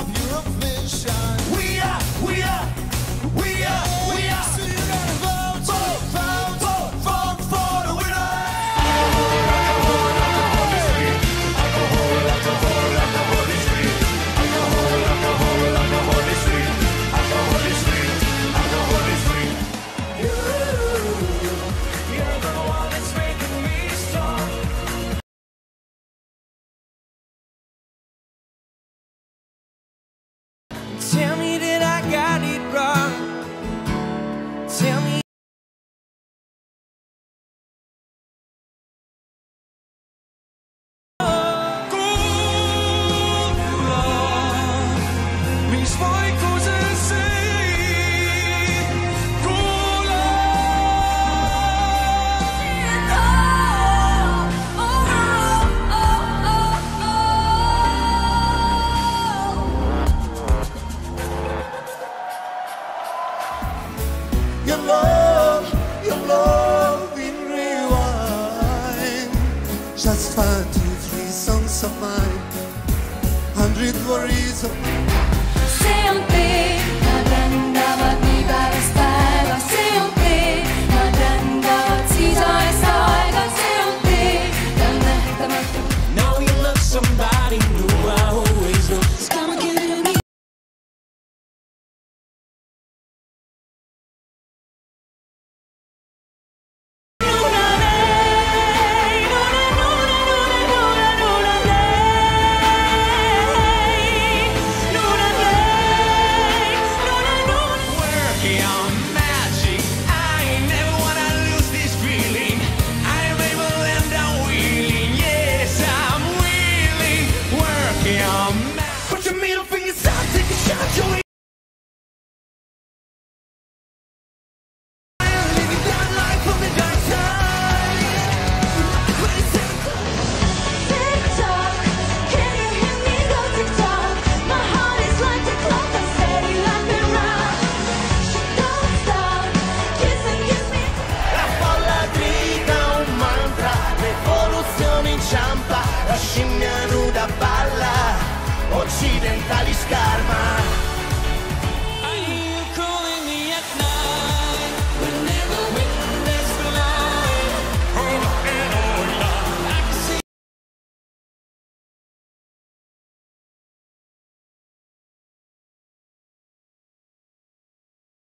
of Eurovision. We Your love, your love in rewind. Just five, two, three songs of mine. Hundred worries of Sempre maganda di barastaiga Sempre maganda si joy saiga Sempre ganda hekta Now you love somebody.